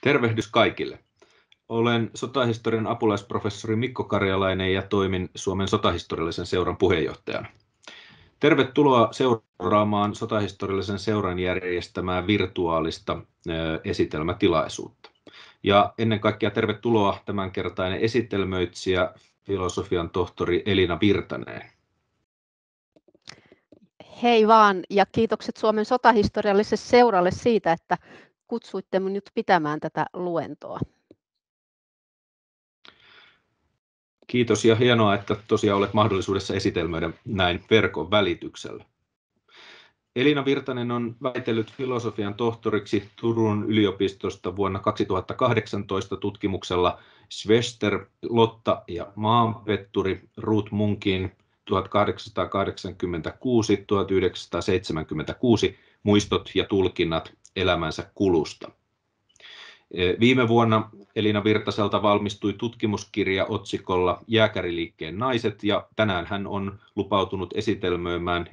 Tervehdys kaikille. Olen sotahistorian apulaisprofessori Mikko Karjalainen ja toimin Suomen sotahistoriallisen seuran puheenjohtajana. Tervetuloa seuraamaan sotahistoriallisen seuran järjestämää virtuaalista esitelmätilaisuutta. Ja ennen kaikkea tervetuloa tämänkertainen esitelmöitsijä, filosofian tohtori Elina Virtanen. Hei vaan ja kiitokset Suomen sotahistorialliselle seuralle siitä, että kutsuitte minut pitämään tätä luentoa. Kiitos ja hienoa, että tosiaan olet mahdollisuudessa esitelmöidä näin verkon välityksellä. Elina Virtanen on väitellyt filosofian tohtoriksi Turun yliopistosta vuonna 2018 tutkimuksella Schwester, Lotta ja maanpetturi Ruth Munkin 1886-1976 muistot ja tulkinnat elämänsä kulusta. Viime vuonna Elina Virtaselta valmistui tutkimuskirja otsikolla Jääkäriliikkeen naiset ja tänään hän on lupautunut esitelmöimään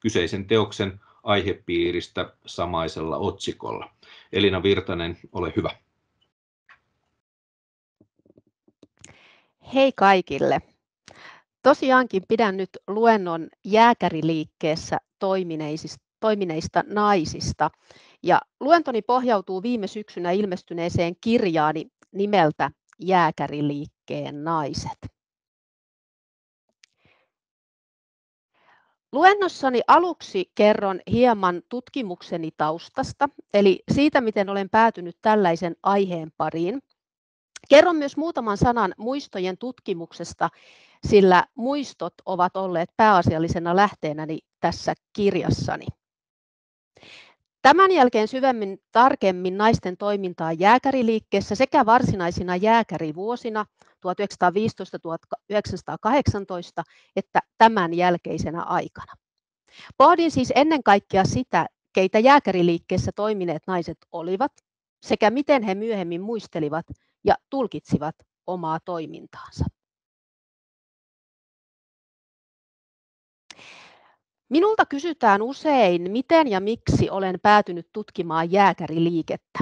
kyseisen teoksen aihepiiristä samaisella otsikolla. Elina Virtanen, ole hyvä. Hei kaikille. Tosiaankin pidän nyt luennon jääkäriliikkeessä toimineista naisista. Ja luentoni pohjautuu viime syksynä ilmestyneeseen kirjaani nimeltä Jääkäriliikkeen naiset. Luennossani aluksi kerron hieman tutkimukseni taustasta, eli siitä, miten olen päätynyt tällaisen aiheen pariin. Kerron myös muutaman sanan muistojen tutkimuksesta, sillä muistot ovat olleet pääasiallisena lähteenäni tässä kirjassani. Tämän jälkeen syvemmin tarkemmin naisten toimintaa jääkäriliikkeessä sekä varsinaisina jääkärivuosina 1915-1918 että tämän jälkeisenä aikana. Pohdin siis ennen kaikkea sitä, keitä jääkäriliikkeessä toimineet naiset olivat sekä miten he myöhemmin muistelivat ja tulkitsivat omaa toimintaansa. Minulta kysytään usein, miten ja miksi olen päätynyt tutkimaan jääkäriliikettä.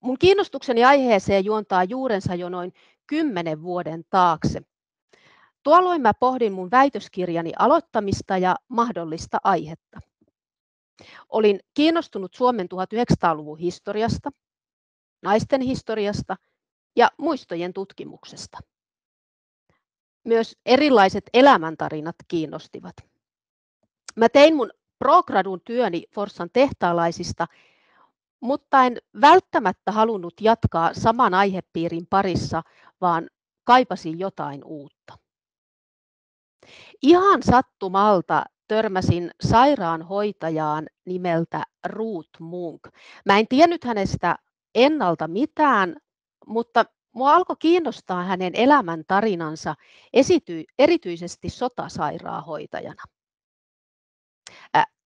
Mun kiinnostukseni aiheeseen juontaa juurensa jo noin kymmenen vuoden taakse. Tuolloin mä pohdin mun väitöskirjani aloittamista ja mahdollista aihetta. Olin kiinnostunut Suomen 1900-luvun historiasta, naisten historiasta ja muistojen tutkimuksesta. Myös erilaiset elämäntarinat kiinnostivat. Mä tein mun progradun työni Forssan tehtaalaisista, mutta en välttämättä halunnut jatkaa saman aihepiirin parissa, vaan kaipasin jotain uutta. Ihan sattumalta törmäsin sairaanhoitajaan nimeltä Ruth Munk. Mä en tiennyt hänestä ennalta mitään, mutta mua alkoi kiinnostaa hänen elämäntarinansa esity, erityisesti sotasairaanhoitajana.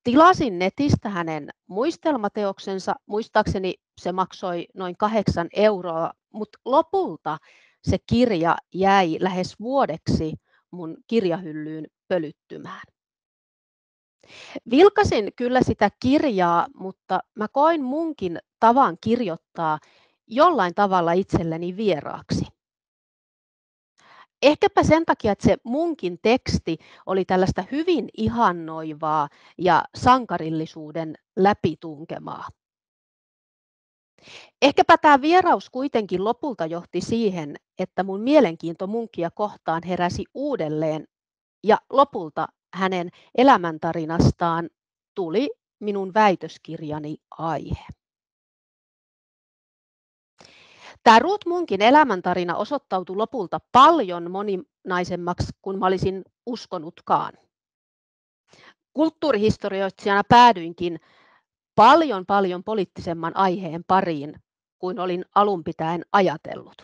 Tilasin netistä hänen muistelmateoksensa, muistaakseni se maksoi noin kahdeksan euroa, mutta lopulta se kirja jäi lähes vuodeksi mun kirjahyllyyn pölyttymään. Vilkasin kyllä sitä kirjaa, mutta mä koin munkin tavan kirjoittaa jollain tavalla itselleni vieraaksi. Ehkäpä sen takia, että se munkin teksti oli tällaista hyvin ihannoivaa ja sankarillisuuden läpitunkemaa. Ehkäpä tämä vieraus kuitenkin lopulta johti siihen, että mun mielenkiinto munkia kohtaan heräsi uudelleen ja lopulta hänen elämäntarinastaan tuli minun väitöskirjani aihe. Tämä Ruth Munkin elämäntarina osoittautui lopulta paljon moninaisemmaksi kuin mä olisin uskonutkaan. Kulttuurihistorioitsijana päädyinkin paljon paljon poliittisemman aiheen pariin kuin olin alun pitäen ajatellut.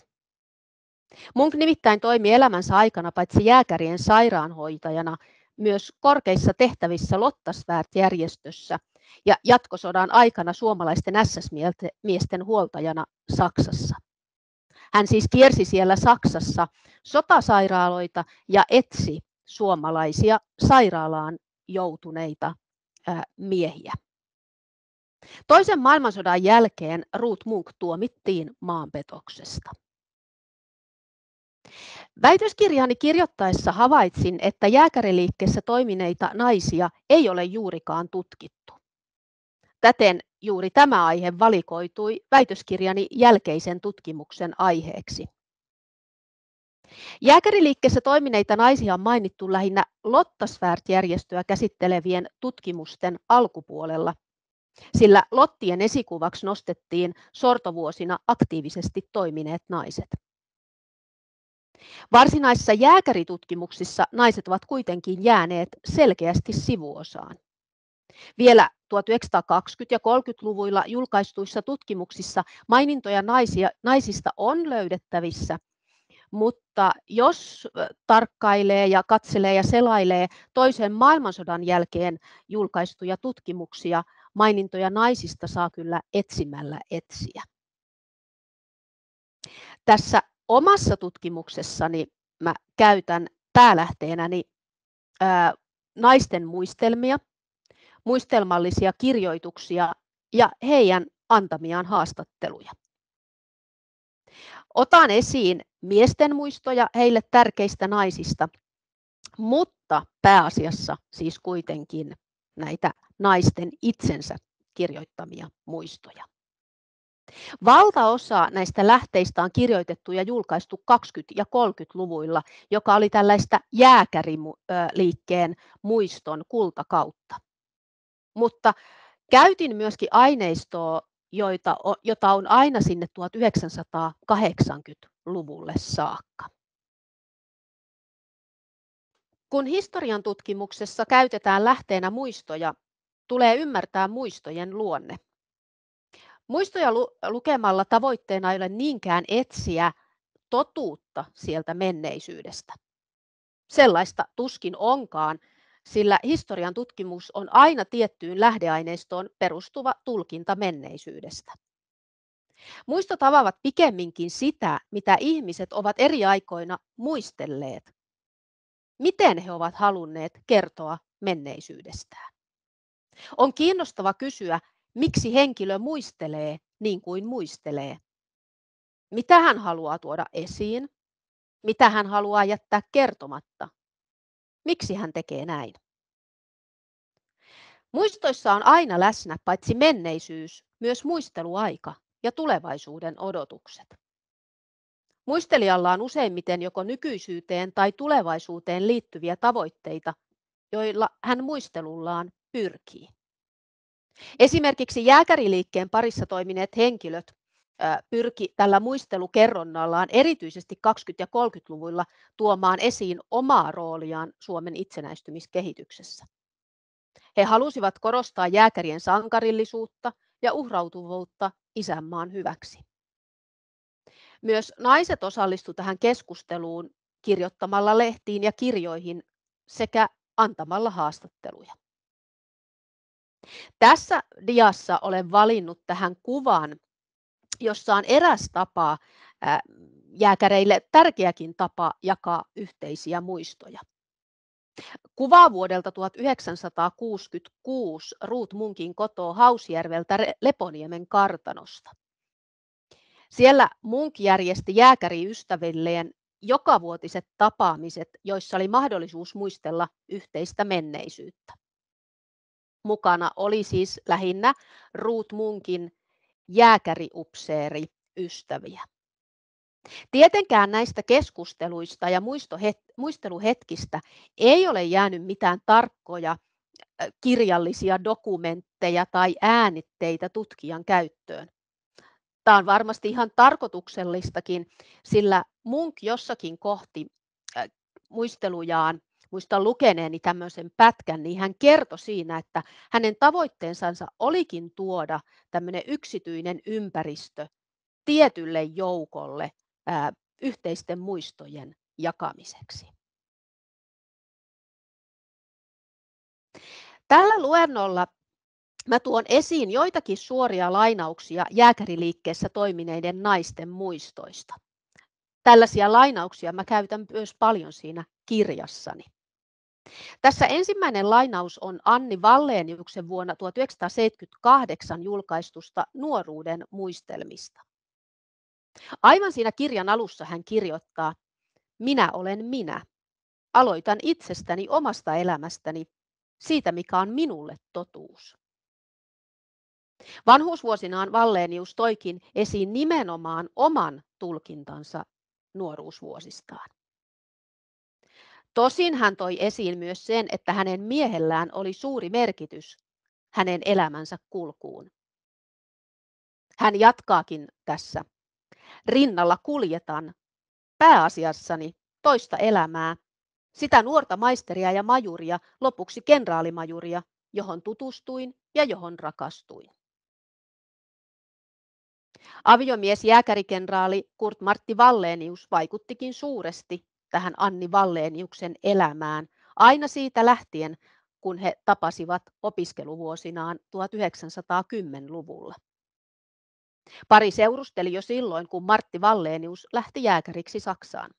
Munk nimittäin toimi elämänsä aikana paitsi jääkärien sairaanhoitajana myös korkeissa tehtävissä Lottasvärt-järjestössä ja jatkosodan aikana suomalaisten SS-miesten huoltajana Saksassa. Hän siis kiersi siellä Saksassa sotasairaaloita ja etsi suomalaisia sairaalaan joutuneita miehiä. Toisen maailmansodan jälkeen Ruth Munk tuomittiin maanpetoksesta. Väitöskirjaani kirjoittaessa havaitsin, että jääkäriliikkeessä toimineita naisia ei ole juurikaan tutkittu. Täten juuri tämä aihe valikoitui väitöskirjani jälkeisen tutkimuksen aiheeksi. Jääkäriliikkeessä toimineita naisia on mainittu lähinnä Lottasvärt-järjestöä käsittelevien tutkimusten alkupuolella, sillä Lottien esikuvaksi nostettiin sortovuosina aktiivisesti toimineet naiset. Varsinaisissa jääkäritutkimuksissa naiset ovat kuitenkin jääneet selkeästi sivuosaan. Vielä 1920- ja 30-luvuilla julkaistuissa tutkimuksissa mainintoja naisia, naisista on löydettävissä, mutta jos tarkkailee ja katselee ja selailee toisen maailmansodan jälkeen julkaistuja tutkimuksia, mainintoja naisista saa kyllä etsimällä etsiä. Tässä omassa tutkimuksessani mä käytän päälähteenäni ää, naisten muistelmia, muistelmallisia kirjoituksia ja heidän antamiaan haastatteluja. Otan esiin miesten muistoja heille tärkeistä naisista, mutta pääasiassa siis kuitenkin näitä naisten itsensä kirjoittamia muistoja. Valtaosa näistä lähteistä on kirjoitettu ja julkaistu 20- ja 30-luvuilla, joka oli tällaista jääkäriliikkeen muiston kultakautta. Mutta käytin myöskin aineistoa, joita, jota on aina sinne 1980-luvulle saakka. Kun historian tutkimuksessa käytetään lähteenä muistoja, tulee ymmärtää muistojen luonne. Muistoja lukemalla tavoitteena ei ole niinkään etsiä totuutta sieltä menneisyydestä. Sellaista tuskin onkaan, sillä historian tutkimus on aina tiettyyn lähdeaineistoon perustuva tulkinta menneisyydestä. Muistot avaavat pikemminkin sitä, mitä ihmiset ovat eri aikoina muistelleet. Miten he ovat halunneet kertoa menneisyydestään. On kiinnostava kysyä, miksi henkilö muistelee niin kuin muistelee. Mitä hän haluaa tuoda esiin? Mitä hän haluaa jättää kertomatta? Miksi hän tekee näin? Muistoissa on aina läsnä paitsi menneisyys, myös muisteluaika ja tulevaisuuden odotukset. Muistelijalla on useimmiten joko nykyisyyteen tai tulevaisuuteen liittyviä tavoitteita, joilla hän muistelullaan pyrkii. Esimerkiksi jääkäriliikkeen parissa toimineet henkilöt pyrki tällä muistelukerronnallaan erityisesti 20- ja 30-luvuilla tuomaan esiin omaa rooliaan Suomen itsenäistymiskehityksessä. He halusivat korostaa jääkärien sankarillisuutta ja uhrautuvuutta isänmaan hyväksi. Myös naiset osallistuivat tähän keskusteluun kirjoittamalla lehtiin ja kirjoihin sekä antamalla haastatteluja. Tässä diassa olen valinnut tähän kuvan, jossa on eräs tapa, jääkäreille tärkeäkin tapa jakaa yhteisiä muistoja. Kuva vuodelta 1966 Ruut Munkin kotoa Hausjärveltä Leponiemen kartanosta. Siellä Munk järjesti jääkäriystävilleen jokavuotiset tapaamiset, joissa oli mahdollisuus muistella yhteistä menneisyyttä. Mukana oli siis lähinnä Ruut Munkin jääkäriupseeri ystäviä. Tietenkään näistä keskusteluista ja muisteluhetkistä ei ole jäänyt mitään tarkkoja kirjallisia dokumentteja tai äänitteitä tutkijan käyttöön. Tämä on varmasti ihan tarkoituksellistakin, sillä Munk jossakin kohti muistelujaan muistan lukeneeni tämmöisen pätkän, niin hän kertoi siinä, että hänen tavoitteensa olikin tuoda tämmöinen yksityinen ympäristö tietylle joukolle ää, yhteisten muistojen jakamiseksi. Tällä luennolla mä tuon esiin joitakin suoria lainauksia jääkäriliikkeessä toimineiden naisten muistoista. Tällaisia lainauksia mä käytän myös paljon siinä kirjassani. Tässä ensimmäinen lainaus on Anni Walléniuksen vuonna 1978 julkaistusta nuoruuden muistelmista. Aivan siinä kirjan alussa hän kirjoittaa, minä olen minä. Aloitan itsestäni omasta elämästäni, siitä mikä on minulle totuus. Vanhuusvuosinaan Valleenius toikin esiin nimenomaan oman tulkintansa nuoruusvuosistaan. Tosin hän toi esiin myös sen, että hänen miehellään oli suuri merkitys hänen elämänsä kulkuun. Hän jatkaakin tässä. Rinnalla kuljetan pääasiassani toista elämää, sitä nuorta maisteria ja majuria, lopuksi kenraalimajuria, johon tutustuin ja johon rakastuin. Aviomies jääkärikenraali Kurt Martti Vallenius vaikuttikin suuresti tähän Anni Valleniuksen elämään aina siitä lähtien, kun he tapasivat opiskeluvuosinaan 1910-luvulla. Pari seurusteli jo silloin, kun Martti Vallenius lähti jääkäriksi Saksaan.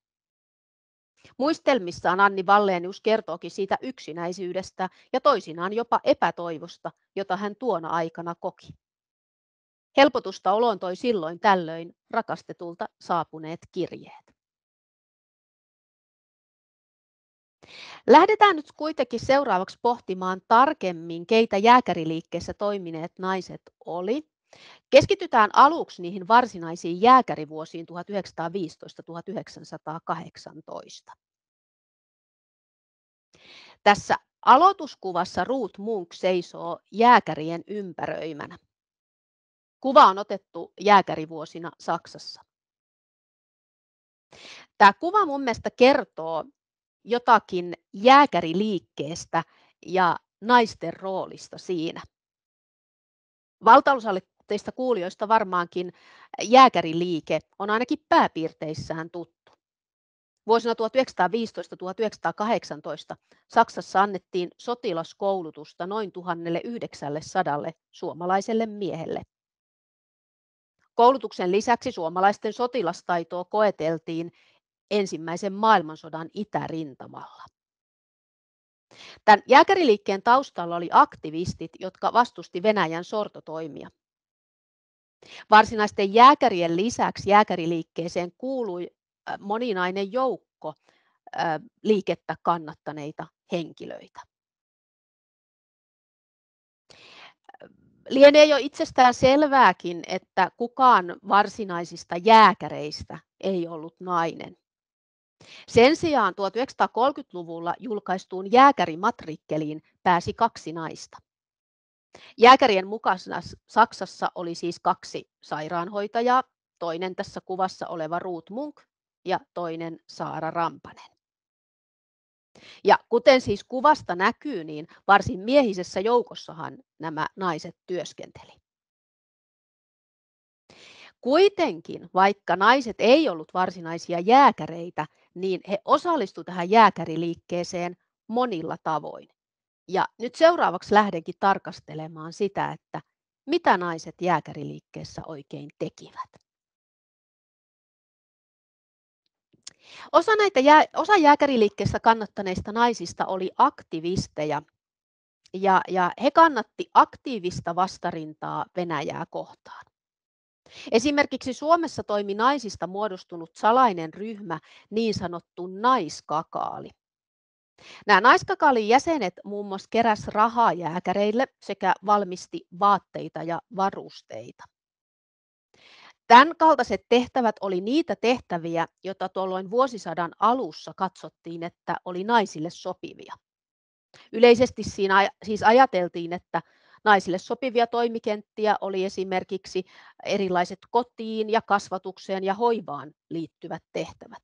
Muistelmissaan Anni Vallenius kertookin siitä yksinäisyydestä ja toisinaan jopa epätoivosta, jota hän tuona aikana koki. Helpotusta oloon toi silloin tällöin rakastetulta saapuneet kirjeet. Lähdetään nyt kuitenkin seuraavaksi pohtimaan tarkemmin, keitä jääkäriliikkeessä toimineet naiset oli. Keskitytään aluksi niihin varsinaisiin jääkärivuosiin 1915-1918. Tässä aloituskuvassa Ruth Munk seisoo jääkärien ympäröimänä. Kuva on otettu jääkärivuosina Saksassa. Tämä kuva mun mielestä kertoo jotakin jääkäriliikkeestä ja naisten roolista siinä. Valtaosalle teistä kuulijoista varmaankin jääkäriliike on ainakin pääpiirteissään tuttu. Vuosina 1915-1918 Saksassa annettiin sotilaskoulutusta noin 1900 suomalaiselle miehelle. Koulutuksen lisäksi suomalaisten sotilastaitoa koeteltiin ensimmäisen maailmansodan itärintamalla. Tämän jääkäriliikkeen taustalla oli aktivistit, jotka vastusti Venäjän sortotoimia. Varsinaisten jääkärien lisäksi jääkäriliikkeeseen kuului moninainen joukko liikettä kannattaneita henkilöitä. Lienee jo itsestään selvääkin, että kukaan varsinaisista jääkäreistä ei ollut nainen. Sen sijaan 1930-luvulla julkaistuun jääkärimatrikkeliin pääsi kaksi naista. Jääkärien mukana Saksassa oli siis kaksi sairaanhoitajaa, toinen tässä kuvassa oleva Ruut Munk ja toinen Saara Rampanen. Ja kuten siis kuvasta näkyy, niin varsin miehisessä joukossahan nämä naiset työskenteli. Kuitenkin, vaikka naiset ei ollut varsinaisia jääkäreitä, niin he osallistuivat tähän jääkäriliikkeeseen monilla tavoin. Ja nyt seuraavaksi lähdenkin tarkastelemaan sitä, että mitä naiset jääkäriliikkeessä oikein tekivät. Osa, näitä jää, osa jääkäriliikkeessä kannattaneista naisista oli aktivisteja ja, ja he kannatti aktiivista vastarintaa Venäjää kohtaan. Esimerkiksi Suomessa toimi naisista muodostunut salainen ryhmä, niin sanottu naiskakaali. Nämä naiskakaalin jäsenet muun muassa keräs rahaa jääkäreille sekä valmisti vaatteita ja varusteita. Tämän kaltaiset tehtävät oli niitä tehtäviä, joita tuolloin vuosisadan alussa katsottiin, että oli naisille sopivia. Yleisesti siinä siis ajateltiin, että naisille sopivia toimikenttiä oli esimerkiksi erilaiset kotiin ja kasvatukseen ja hoivaan liittyvät tehtävät.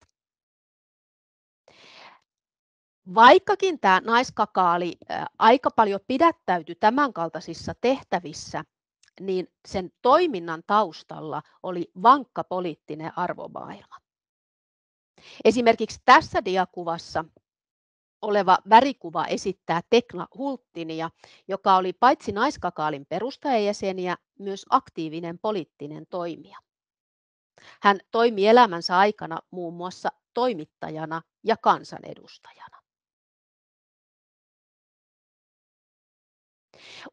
Vaikkakin tämä naiskakaali aika paljon pidättäytyi tämänkaltaisissa tehtävissä, niin sen toiminnan taustalla oli vankka poliittinen arvomaailma. Esimerkiksi tässä diakuvassa oleva värikuva esittää Tekla Hulttinia, joka oli paitsi naiskakaalin perustajajäseniä, myös aktiivinen poliittinen toimija. Hän toimi elämänsä aikana muun muassa toimittajana ja kansanedustajana.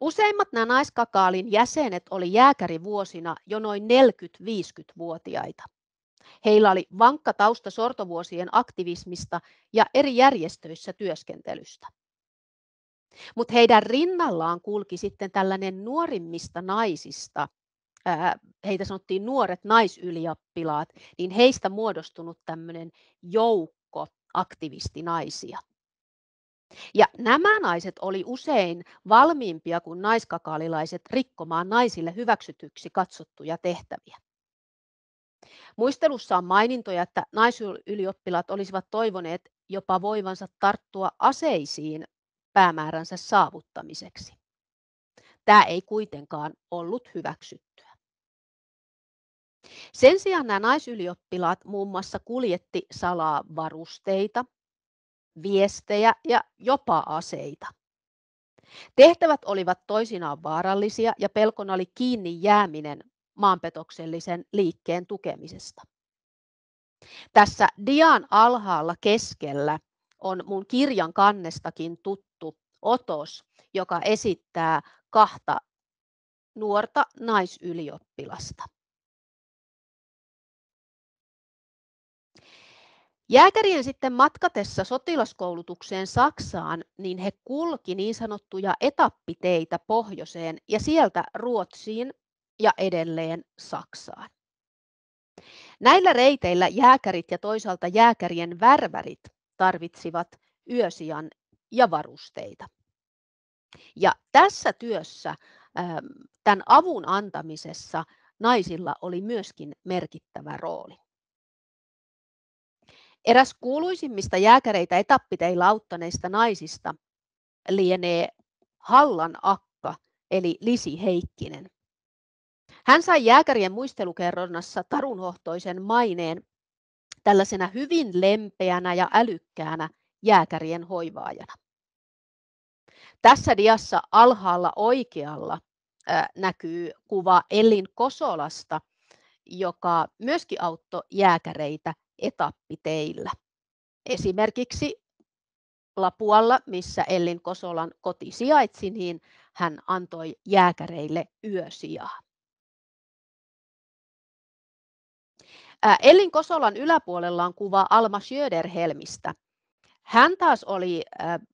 Useimmat nämä naiskakaalin jäsenet oli jääkärivuosina jo noin 40-50-vuotiaita. Heillä oli vankka tausta sortovuosien aktivismista ja eri järjestöissä työskentelystä. Mutta heidän rinnallaan kulki sitten tällainen nuorimmista naisista, heitä sanottiin nuoret naisylioppilaat, niin heistä muodostunut tämmöinen joukko aktivistinaisia. Ja nämä naiset oli usein valmiimpia kuin naiskakaalilaiset rikkomaan naisille hyväksytyksi katsottuja tehtäviä. Muistelussa on mainintoja, että naisylioppilaat olisivat toivoneet jopa voivansa tarttua aseisiin päämääränsä saavuttamiseksi. Tämä ei kuitenkaan ollut hyväksyttyä. Sen sijaan nämä naisylioppilaat muun muassa kuljetti salaa varusteita, viestejä ja jopa aseita. Tehtävät olivat toisinaan vaarallisia ja pelkona oli kiinni jääminen maanpetoksellisen liikkeen tukemisesta. Tässä dian alhaalla keskellä on mun kirjan kannestakin tuttu otos, joka esittää kahta nuorta naisylioppilasta. Jääkärien sitten matkatessa sotilaskoulutukseen Saksaan, niin he kulki niin sanottuja etappiteitä pohjoiseen ja sieltä Ruotsiin ja edelleen Saksaan. Näillä reiteillä jääkärit ja toisaalta jääkärien värvärit tarvitsivat yösijan ja varusteita. Ja tässä työssä, tämän avun antamisessa, naisilla oli myöskin merkittävä rooli. Eräs kuuluisimmista jääkäreitä etappiteilla auttaneista naisista lienee Hallan akka, eli Lisi Heikkinen. Hän sai jääkärien muistelukerronnassa tarunhohtoisen maineen tällaisena hyvin lempeänä ja älykkäänä jääkärien hoivaajana. Tässä diassa alhaalla oikealla näkyy kuva Ellin Kosolasta, joka myöskin auttoi jääkäreitä etappiteillä. Esimerkiksi Lapualla, missä Ellin Kosolan koti sijaitsi, niin hän antoi jääkäreille yösijaa. Ellin Kosolan yläpuolella on kuva Alma Sjöderhelmistä. Hän taas oli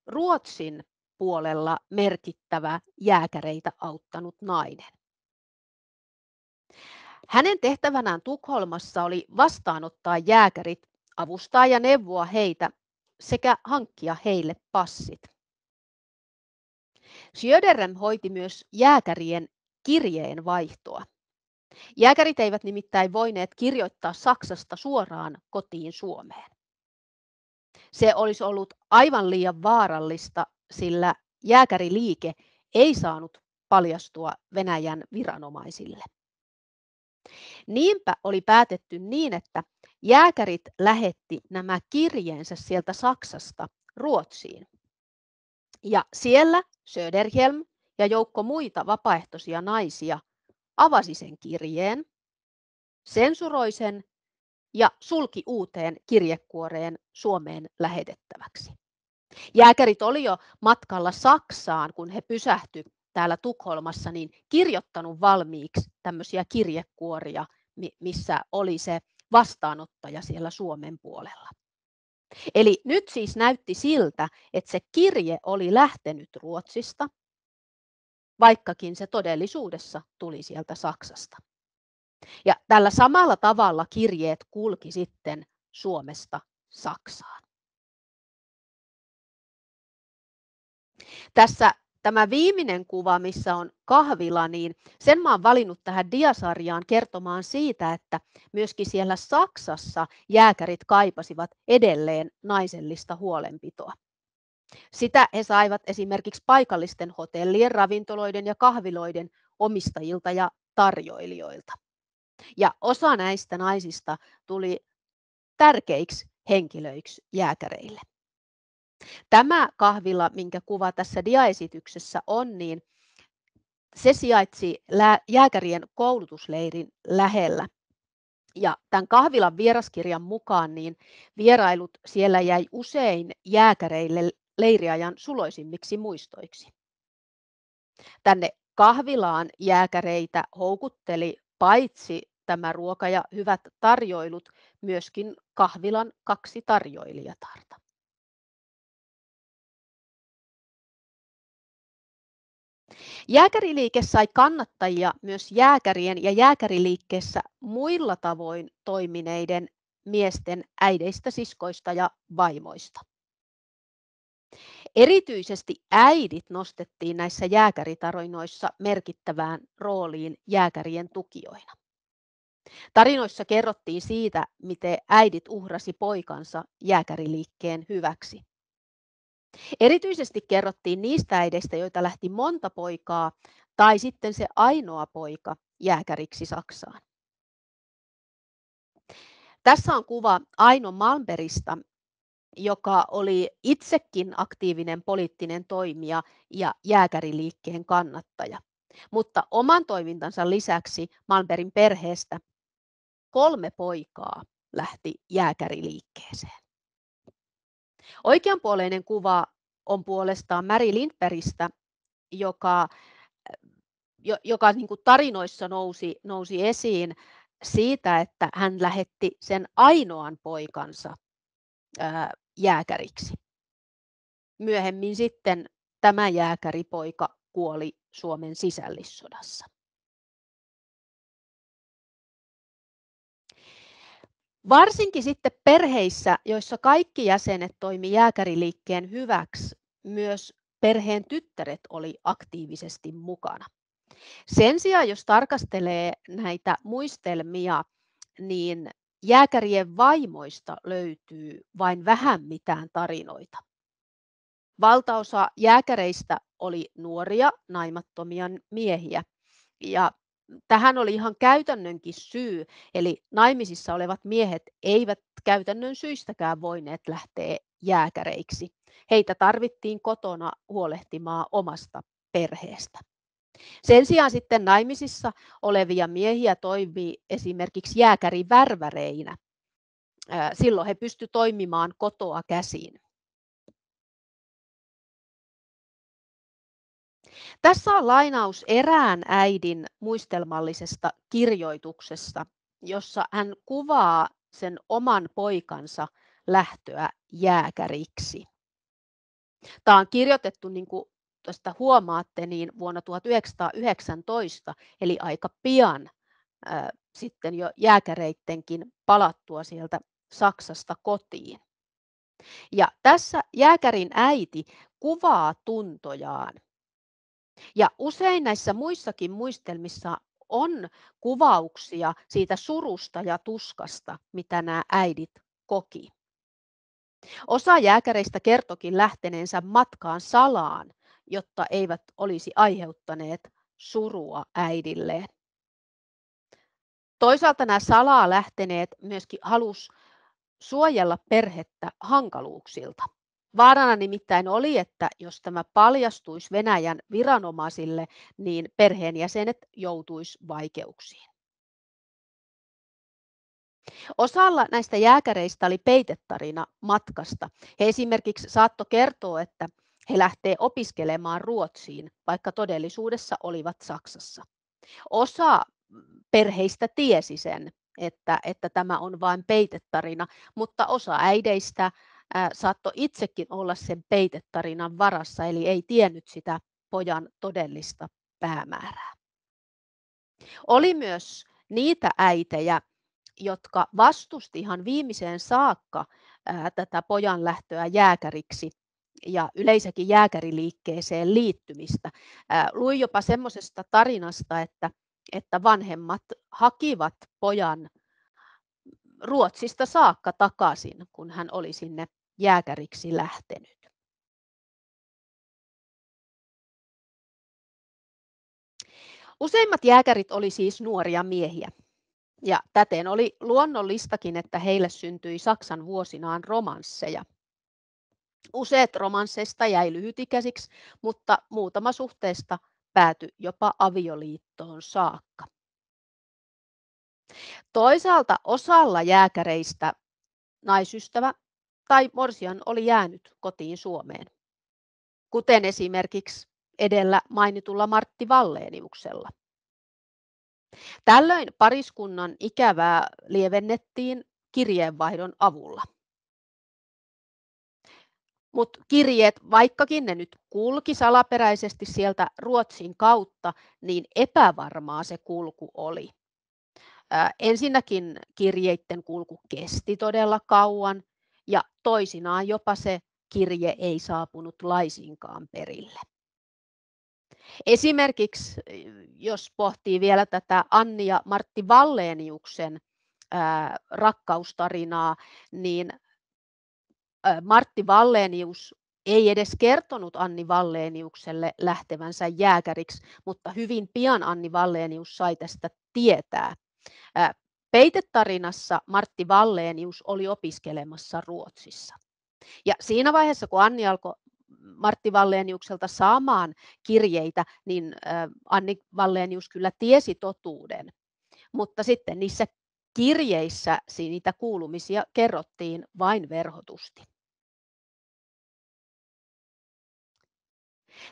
Ruotsin puolella merkittävä jääkäreitä auttanut nainen. Hänen tehtävänään Tukholmassa oli vastaanottaa jääkärit, avustaa ja neuvoa heitä sekä hankkia heille passit. Sjöderem hoiti myös jääkärien kirjeen vaihtoa. Jääkärit eivät nimittäin voineet kirjoittaa Saksasta suoraan kotiin Suomeen. Se olisi ollut aivan liian vaarallista, sillä jääkäriliike ei saanut paljastua Venäjän viranomaisille. Niinpä oli päätetty niin, että jääkärit lähetti nämä kirjeensä sieltä Saksasta Ruotsiin. Ja siellä Söderhelm ja joukko muita vapaaehtoisia naisia avasi sen kirjeen, sensuroi sen ja sulki uuteen kirjekuoreen Suomeen lähetettäväksi. Jääkärit oli jo matkalla Saksaan, kun he pysähtyivät täällä Tukholmassa, niin kirjoittanut valmiiksi tämmöisiä kirjekuoria, missä oli se vastaanottaja siellä Suomen puolella. Eli nyt siis näytti siltä, että se kirje oli lähtenyt Ruotsista, vaikkakin se todellisuudessa tuli sieltä Saksasta. Ja tällä samalla tavalla kirjeet kulki sitten Suomesta Saksaan. Tässä tämä viimeinen kuva, missä on kahvila, niin sen mä olen valinnut tähän diasarjaan kertomaan siitä, että myöskin siellä Saksassa jääkärit kaipasivat edelleen naisellista huolenpitoa. Sitä he saivat esimerkiksi paikallisten hotellien, ravintoloiden ja kahviloiden omistajilta ja tarjoilijoilta. Ja osa näistä naisista tuli tärkeiksi henkilöiksi jääkäreille. Tämä kahvila, minkä kuva tässä diaesityksessä on, niin se sijaitsi jääkärien koulutusleirin lähellä. Ja tämän kahvilan vieraskirjan mukaan niin vierailut siellä jäi usein jääkäreille leiriajan suloisimmiksi muistoiksi. Tänne kahvilaan jääkäreitä houkutteli paitsi tämä ruoka ja hyvät tarjoilut, myöskin kahvilan kaksi tarjoilijatarta. Jääkäriliike sai kannattajia myös jääkärien ja jääkäriliikkeessä muilla tavoin toimineiden miesten äideistä, siskoista ja vaimoista. Erityisesti äidit nostettiin näissä jääkäritarinoissa merkittävään rooliin jääkärien tukijoina. Tarinoissa kerrottiin siitä, miten äidit uhrasi poikansa jääkäriliikkeen hyväksi. Erityisesti kerrottiin niistä äideistä, joita lähti monta poikaa tai sitten se ainoa poika jääkäriksi Saksaan. Tässä on kuva Aino Malmberista, joka oli itsekin aktiivinen poliittinen toimija ja jääkäriliikkeen kannattaja. Mutta oman toimintansa lisäksi Malmbergin perheestä kolme poikaa lähti jääkäriliikkeeseen. Oikeanpuoleinen kuva on puolestaan Mary Lindbergistä, joka, joka niin kuin tarinoissa nousi, nousi esiin siitä, että hän lähetti sen ainoan poikansa jääkäriksi. Myöhemmin sitten tämä jääkäripoika kuoli Suomen sisällissodassa. Varsinkin sitten perheissä, joissa kaikki jäsenet toimi jääkäriliikkeen hyväksi, myös perheen tyttäret oli aktiivisesti mukana. Sen sijaan, jos tarkastelee näitä muistelmia, niin jääkärien vaimoista löytyy vain vähän mitään tarinoita. Valtaosa jääkäreistä oli nuoria naimattomia miehiä ja tähän oli ihan käytännönkin syy, eli naimisissa olevat miehet eivät käytännön syistäkään voineet lähteä jääkäreiksi. Heitä tarvittiin kotona huolehtimaan omasta perheestä. Sen sijaan sitten naimisissa olevia miehiä toimi esimerkiksi jääkärivärväreinä. Silloin he pystyivät toimimaan kotoa käsiin. Tässä on lainaus erään äidin muistelmallisesta kirjoituksesta, jossa hän kuvaa sen oman poikansa lähtöä jääkäriksi. Tämä on kirjoitettu, niin kuin tuosta huomaatte, niin vuonna 1919, eli aika pian äh, sitten jo jääkäreittenkin palattua sieltä Saksasta kotiin. Ja tässä jääkärin äiti kuvaa tuntojaan ja usein näissä muissakin muistelmissa on kuvauksia siitä surusta ja tuskasta, mitä nämä äidit koki. Osa jääkäreistä kertokin lähteneensä matkaan salaan, jotta eivät olisi aiheuttaneet surua äidilleen. Toisaalta nämä salaa lähteneet myöskin halus suojella perhettä hankaluuksilta. Vaarana nimittäin oli, että jos tämä paljastuisi Venäjän viranomaisille, niin perheenjäsenet joutuisi vaikeuksiin. Osalla näistä jääkäreistä oli peitetarina matkasta. He esimerkiksi saatto kertoa, että he lähtee opiskelemaan Ruotsiin, vaikka todellisuudessa olivat Saksassa. Osa perheistä tiesi sen, että, että tämä on vain peitetarina, mutta osa äideistä saattoi itsekin olla sen peitetarinan varassa, eli ei tiennyt sitä pojan todellista päämäärää. Oli myös niitä äitejä, jotka vastusti ihan viimeiseen saakka tätä pojan lähtöä jääkäriksi ja yleensäkin jääkäriliikkeeseen liittymistä. Luin jopa semmoisesta tarinasta, että, että vanhemmat hakivat pojan Ruotsista saakka takaisin, kun hän oli sinne jääkäriksi lähtenyt. Useimmat jääkärit oli siis nuoria miehiä. Ja täten oli luonnollistakin, että heille syntyi Saksan vuosinaan romansseja. Useat romansseista jäi lyhytikäisiksi, mutta muutama suhteesta päätyi jopa avioliittoon saakka. Toisaalta osalla jääkäreistä naisystävä tai morsian oli jäänyt kotiin Suomeen. Kuten esimerkiksi edellä mainitulla Martti Valleeniuksella. Tällöin pariskunnan ikävää lievennettiin kirjeenvaihdon avulla. Mutta kirjeet, vaikkakin ne nyt kulki salaperäisesti sieltä Ruotsin kautta, niin epävarmaa se kulku oli. ensinnäkin kirjeiden kulku kesti todella kauan ja toisinaan jopa se kirje ei saapunut laisinkaan perille. Esimerkiksi, jos pohtii vielä tätä Anni ja Martti Valleeniuksen rakkaustarinaa, niin Martti Valleenius ei edes kertonut Anni Valleeniukselle lähtevänsä jääkäriksi, mutta hyvin pian Anni Valleenius sai tästä tietää. Peitetarinassa Martti Valleenius oli opiskelemassa Ruotsissa. Ja siinä vaiheessa, kun Anni alkoi Martti Valleeniukselta saamaan kirjeitä, niin Anni Valleenius kyllä tiesi totuuden. Mutta sitten niissä kirjeissä niitä kuulumisia kerrottiin vain verhotusti.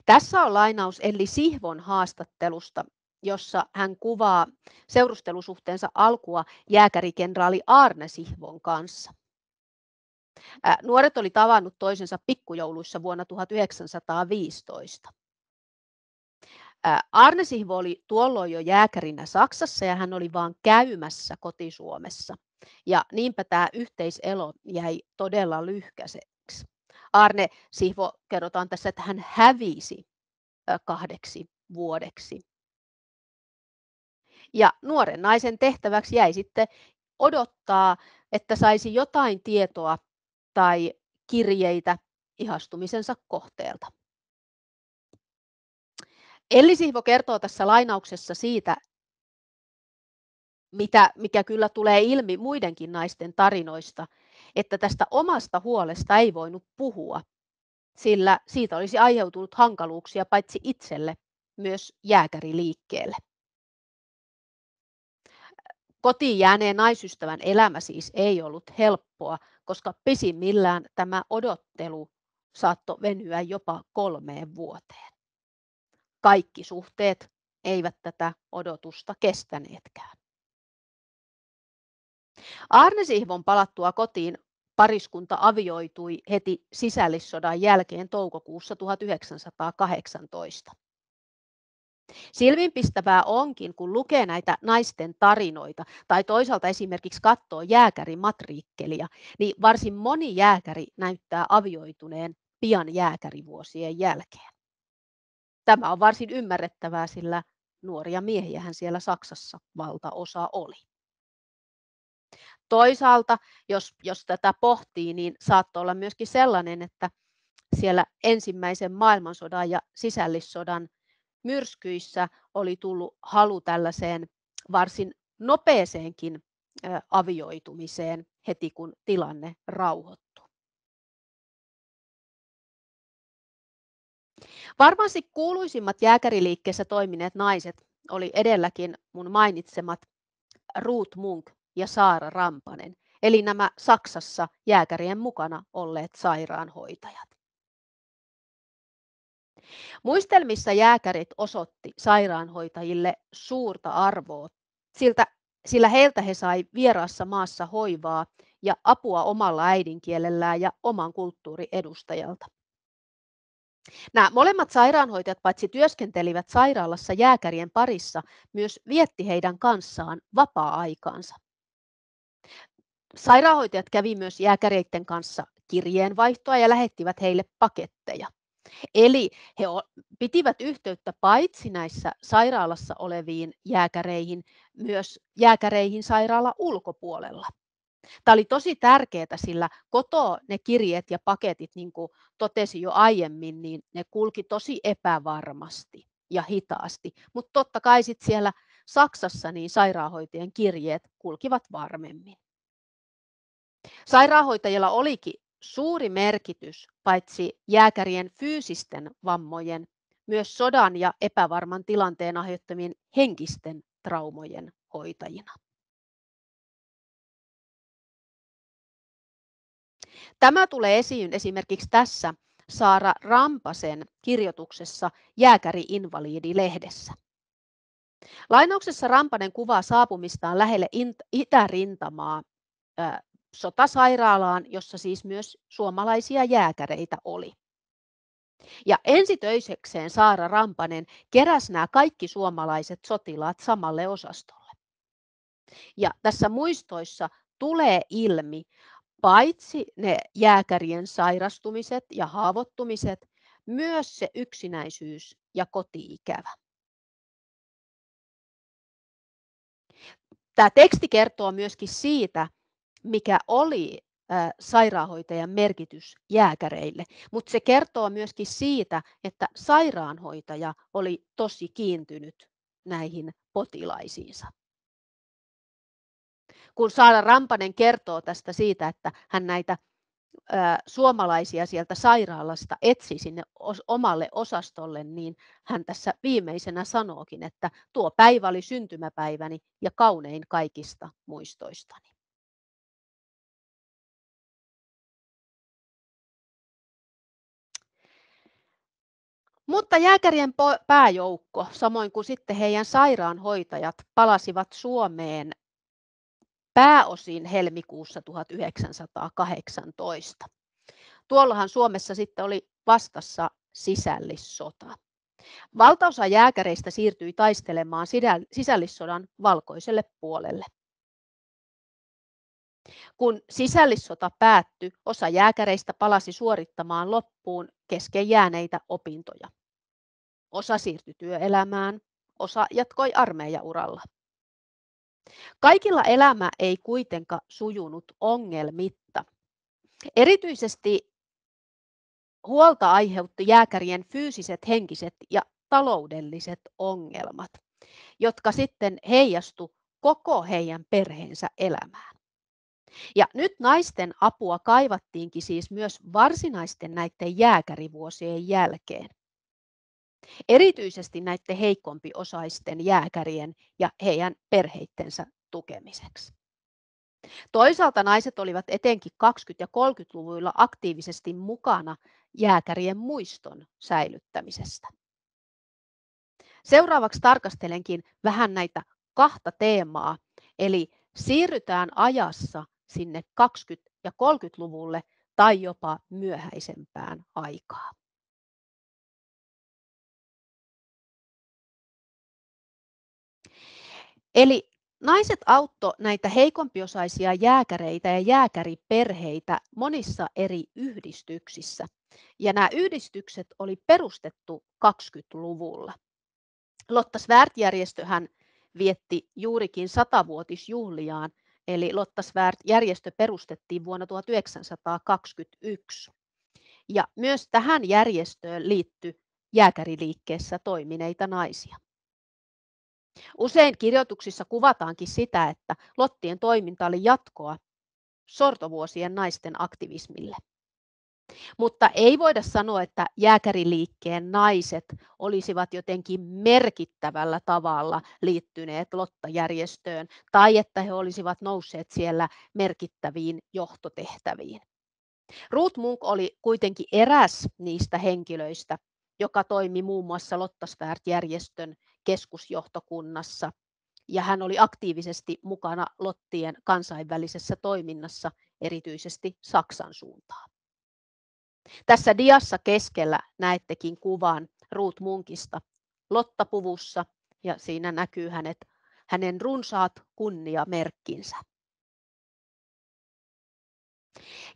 Tässä on lainaus Elli Sihvon haastattelusta, jossa hän kuvaa seurustelusuhteensa alkua jääkärikenraali Arne Sihvon kanssa. Nuoret oli tavannut toisensa pikkujouluissa vuonna 1915. Arne Sihvo oli tuolloin jo jääkärinä Saksassa ja hän oli vaan käymässä kotisuomessa. Ja niinpä tämä yhteiselo jäi todella lyhkäiseksi. Arne Sihvo kerrotaan tässä, että hän hävisi kahdeksi vuodeksi. Ja nuoren naisen tehtäväksi jäi sitten odottaa, että saisi jotain tietoa tai kirjeitä ihastumisensa kohteelta. Elli Sihvo kertoo tässä lainauksessa siitä, mitä, mikä kyllä tulee ilmi muidenkin naisten tarinoista, että tästä omasta huolesta ei voinut puhua, sillä siitä olisi aiheutunut hankaluuksia paitsi itselle, myös jääkäriliikkeelle. Kotiin jääneen naisystävän elämä siis ei ollut helppoa, koska pisimmillään tämä odottelu saattoi venyä jopa kolmeen vuoteen. Kaikki suhteet eivät tätä odotusta kestäneetkään. Arne Sihvon palattua kotiin pariskunta avioitui heti sisällissodan jälkeen toukokuussa 1918. Silminpistävää onkin, kun lukee näitä naisten tarinoita tai toisaalta esimerkiksi katsoo jääkärin matriikkelia, niin varsin moni jääkäri näyttää avioituneen pian jääkärivuosien jälkeen. Tämä on varsin ymmärrettävää, sillä nuoria miehiähän siellä Saksassa valtaosa oli. Toisaalta, jos, jos tätä pohtii, niin saattoi olla myöskin sellainen, että siellä ensimmäisen maailmansodan ja sisällissodan myrskyissä oli tullut halu tällaiseen varsin nopeeseenkin avioitumiseen heti kun tilanne rauhoittui. Varmasti kuuluisimmat jääkäriliikkeessä toimineet naiset oli edelläkin mun mainitsemat Ruth Munk ja Saara Rampanen, eli nämä Saksassa jääkärien mukana olleet sairaanhoitajat. Muistelmissa jääkärit osoitti sairaanhoitajille suurta arvoa, siltä, sillä heiltä he sai vieraassa maassa hoivaa ja apua omalla äidinkielellään ja oman kulttuurin edustajalta. Nämä molemmat sairaanhoitajat paitsi työskentelivät sairaalassa jääkärien parissa, myös vietti heidän kanssaan vapaa-aikaansa. Sairaanhoitajat kävi myös jääkäreiden kanssa kirjeenvaihtoa ja lähettivät heille paketteja. Eli he pitivät yhteyttä paitsi näissä sairaalassa oleviin jääkäreihin, myös jääkäreihin sairaala ulkopuolella. Tämä oli tosi tärkeää, sillä koto ne kirjeet ja paketit, niin kuin totesin jo aiemmin, niin ne kulki tosi epävarmasti ja hitaasti. Mutta totta kai sit siellä Saksassa niin sairaanhoitajien kirjeet kulkivat varmemmin. Sairaanhoitajilla olikin suuri merkitys paitsi jääkärien fyysisten vammojen, myös sodan ja epävarman tilanteen aiheuttamien henkisten traumojen hoitajina. Tämä tulee esiin esimerkiksi tässä Saara Rampasen kirjoituksessa Jääkäri-invalidi-lehdessä. Lainauksessa Rampanen kuvaa saapumistaan lähelle itärintamaa sotasairaalaan, jossa siis myös suomalaisia jääkäreitä oli. Ja ensitöisekseen Saara Rampanen keräsi nämä kaikki suomalaiset sotilaat samalle osastolle. Ja tässä muistoissa tulee ilmi paitsi ne jääkärien sairastumiset ja haavoittumiset, myös se yksinäisyys ja kotiikävä. Tämä teksti kertoo myöskin siitä, mikä oli sairaanhoitajan merkitys jääkäreille, mutta se kertoo myöskin siitä, että sairaanhoitaja oli tosi kiintynyt näihin potilaisiinsa. Kun Saara Rampanen kertoo tästä siitä, että hän näitä suomalaisia sieltä sairaalasta etsi sinne omalle osastolle, niin hän tässä viimeisenä sanookin, että tuo päivä oli syntymäpäiväni ja kaunein kaikista muistoistani. Mutta jääkärien pääjoukko, samoin kuin sitten heidän sairaanhoitajat, palasivat Suomeen pääosin helmikuussa 1918. Tuollahan Suomessa sitten oli vastassa sisällissota. Valtaosa jääkäreistä siirtyi taistelemaan sisällissodan valkoiselle puolelle. Kun sisällissota päättyi, osa jääkäreistä palasi suorittamaan loppuun kesken jääneitä opintoja. Osa siirtyi työelämään, osa jatkoi armeijauralla. Kaikilla elämä ei kuitenkaan sujunut ongelmitta. Erityisesti huolta aiheutti jääkärien fyysiset, henkiset ja taloudelliset ongelmat, jotka sitten heijastu koko heidän perheensä elämään. Ja nyt naisten apua kaivattiinkin siis myös varsinaisten näiden jääkärivuosien jälkeen. Erityisesti näiden heikompiosaisten jääkärien ja heidän perheittensä tukemiseksi. Toisaalta naiset olivat etenkin 20- ja 30-luvuilla aktiivisesti mukana jääkärien muiston säilyttämisestä. Seuraavaksi tarkastelenkin vähän näitä kahta teemaa, eli siirrytään ajassa sinne 20- ja 30-luvulle tai jopa myöhäisempään aikaan. Eli naiset auttoi näitä heikompiosaisia jääkäreitä ja jääkäriperheitä monissa eri yhdistyksissä. Ja nämä yhdistykset oli perustettu 20-luvulla. Lotta Svärd-järjestöhän vietti juurikin satavuotisjuhliaan Eli Lotta Svärd-järjestö perustettiin vuonna 1921. Ja myös tähän järjestöön liittyi jääkäriliikkeessä toimineita naisia. Usein kirjoituksissa kuvataankin sitä, että Lottien toiminta oli jatkoa sortovuosien naisten aktivismille. Mutta ei voida sanoa, että jääkäriliikkeen naiset olisivat jotenkin merkittävällä tavalla liittyneet Lotta-järjestöön tai että he olisivat nousseet siellä merkittäviin johtotehtäviin. Ruth Munk oli kuitenkin eräs niistä henkilöistä, joka toimi muun muassa Lottasvärd-järjestön keskusjohtokunnassa ja hän oli aktiivisesti mukana Lottien kansainvälisessä toiminnassa, erityisesti Saksan suuntaan. Tässä diassa keskellä näettekin kuvan Ruut Munkista Lottapuvussa ja siinä näkyy hänet, hänen runsaat kunniamerkkinsä.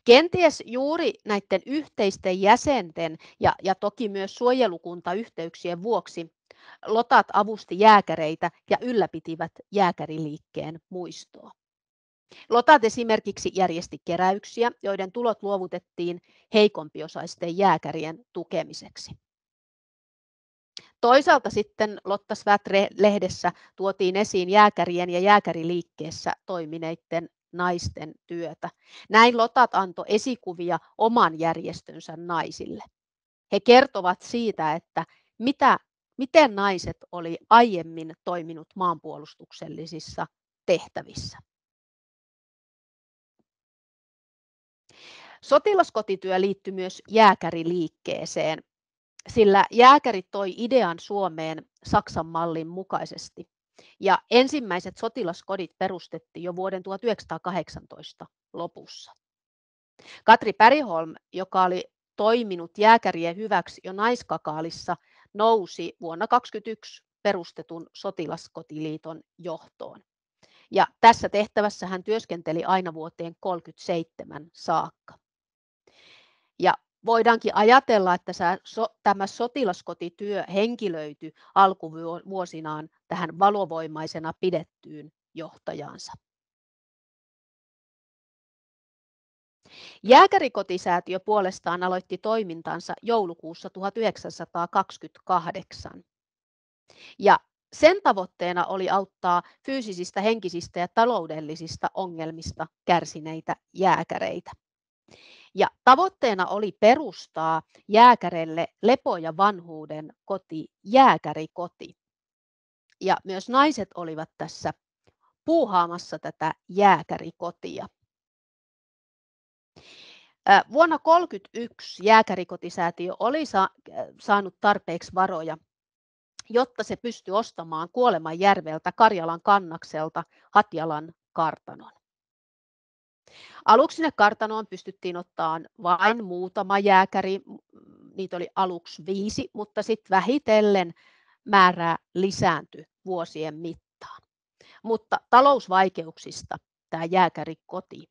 Kenties juuri näiden yhteisten jäsenten ja, ja toki myös suojelukuntayhteyksien vuoksi Lotat avusti jääkäreitä ja ylläpitivät jääkäriliikkeen muistoa. Lotat esimerkiksi järjesti keräyksiä, joiden tulot luovutettiin heikompiosaisten jääkärien tukemiseksi. Toisaalta sitten Lotta Svät-lehdessä tuotiin esiin jääkärien ja jääkäriliikkeessä toimineiden naisten työtä. Näin Lotat antoi esikuvia oman järjestönsä naisille. He kertovat siitä, että mitä, miten naiset oli aiemmin toiminut maanpuolustuksellisissa tehtävissä. Sotilaskotityö liittyi myös jääkäriliikkeeseen, sillä jääkärit toi idean Suomeen Saksan mallin mukaisesti. Ja ensimmäiset sotilaskodit perustettiin jo vuoden 1918 lopussa. Katri Päriholm, joka oli toiminut jääkärien hyväksi jo naiskakaalissa, nousi vuonna 1921 perustetun sotilaskotiliiton johtoon. Ja tässä tehtävässä hän työskenteli aina vuoteen 1937 saakka. Voidaankin ajatella, että tämä sotilaskotityö henkilöity alkuvuosinaan tähän valovoimaisena pidettyyn johtajaansa. Jääkärikotisäätiö puolestaan aloitti toimintansa joulukuussa 1928. Ja sen tavoitteena oli auttaa fyysisistä, henkisistä ja taloudellisista ongelmista kärsineitä jääkäreitä. Ja tavoitteena oli perustaa jääkärelle lepo- ja vanhuuden koti, jääkärikoti. Ja myös naiset olivat tässä puuhaamassa tätä jääkärikotia. Vuonna 1931 jääkärikotisäätiö oli saanut tarpeeksi varoja, jotta se pystyi ostamaan Kuolemanjärveltä Karjalan kannakselta Hatjalan kartanon. Aluksi sinne kartanoon pystyttiin ottamaan vain muutama jääkäri, niitä oli aluksi viisi, mutta sitten vähitellen määrä lisääntyi vuosien mittaan. Mutta talousvaikeuksista tämä jääkärikoti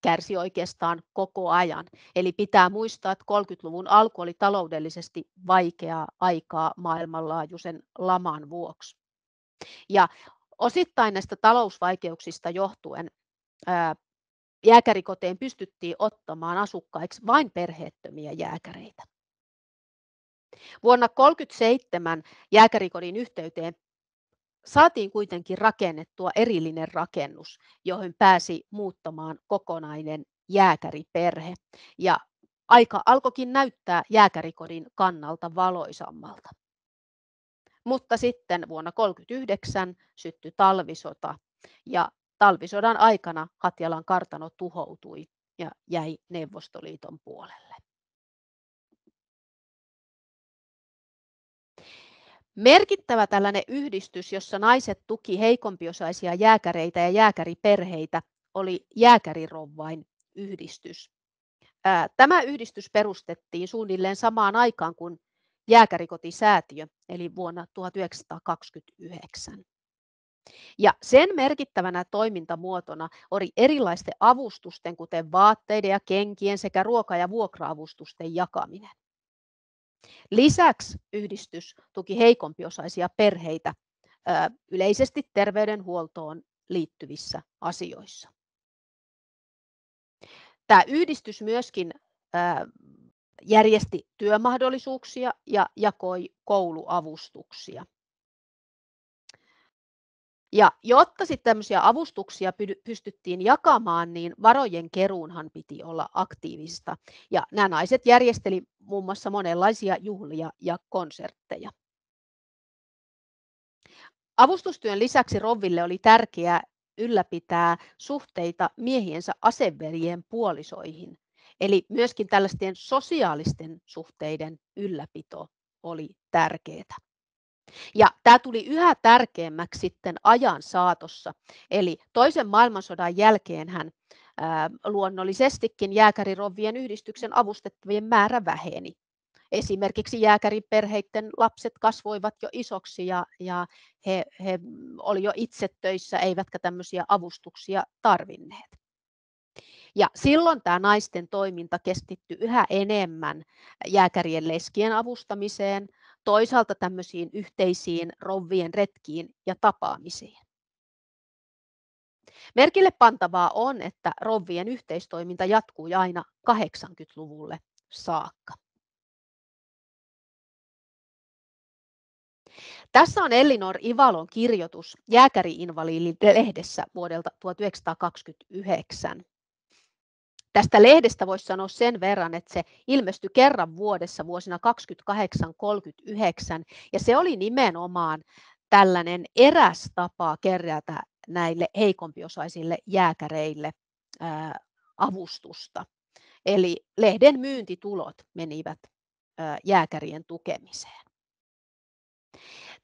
kärsi oikeastaan koko ajan. Eli pitää muistaa, että 30-luvun alku oli taloudellisesti vaikeaa aikaa maailmanlaajuisen laman vuoksi. Ja osittain näistä talousvaikeuksista johtuen jääkärikoteen pystyttiin ottamaan asukkaiksi vain perheettömiä jääkäreitä. Vuonna 1937 jääkärikodin yhteyteen saatiin kuitenkin rakennettua erillinen rakennus, johon pääsi muuttamaan kokonainen jääkäriperhe. Ja aika alkoikin näyttää jääkärikodin kannalta valoisammalta. Mutta sitten vuonna 1939 syttyi talvisota ja talvisodan aikana Hatjalan kartano tuhoutui ja jäi Neuvostoliiton puolelle. Merkittävä tällainen yhdistys, jossa naiset tuki heikompiosaisia jääkäreitä ja jääkäriperheitä, oli Jääkärirovvain yhdistys. Tämä yhdistys perustettiin suunnilleen samaan aikaan kuin Jääkärikotisäätiö, eli vuonna 1929. Ja sen merkittävänä toimintamuotona oli erilaisten avustusten, kuten vaatteiden ja kenkien sekä ruoka- ja vuokra-avustusten jakaminen. Lisäksi yhdistys tuki heikompiosaisia perheitä yleisesti terveydenhuoltoon liittyvissä asioissa. Tämä yhdistys myöskin järjesti työmahdollisuuksia ja jakoi kouluavustuksia. Ja jotta sitten tämmöisiä avustuksia pystyttiin jakamaan, niin varojen keruunhan piti olla aktiivista. Ja nämä naiset järjesteli muun muassa monenlaisia juhlia ja konsertteja. Avustustyön lisäksi Roville oli tärkeää ylläpitää suhteita miehiensä aseveljen puolisoihin. Eli myöskin tällaisten sosiaalisten suhteiden ylläpito oli tärkeää. Ja tämä tuli yhä tärkeämmäksi sitten ajan saatossa. Eli toisen maailmansodan jälkeen hän luonnollisestikin jääkärirovien yhdistyksen avustettavien määrä väheni. Esimerkiksi jääkäriperheiden lapset kasvoivat jo isoksi ja, ja he, he oli jo itse töissä, eivätkä tämmöisiä avustuksia tarvinneet. Ja silloin tämä naisten toiminta keskittyi yhä enemmän jääkärien leskien avustamiseen, toisaalta tämmöisiin yhteisiin rovvien retkiin ja tapaamisiin. Merkille pantavaa on, että rovvien yhteistoiminta jatkuu aina 80-luvulle saakka. Tässä on Elinor Ivalon kirjoitus Jääkäri-invaliidi-lehdessä vuodelta 1929. Tästä lehdestä voisi sanoa sen verran, että se ilmestyi kerran vuodessa vuosina 28-39 ja se oli nimenomaan tällainen eräs tapa kerätä näille heikompiosaisille jääkäreille ää, avustusta. Eli lehden myyntitulot menivät jääkärien tukemiseen.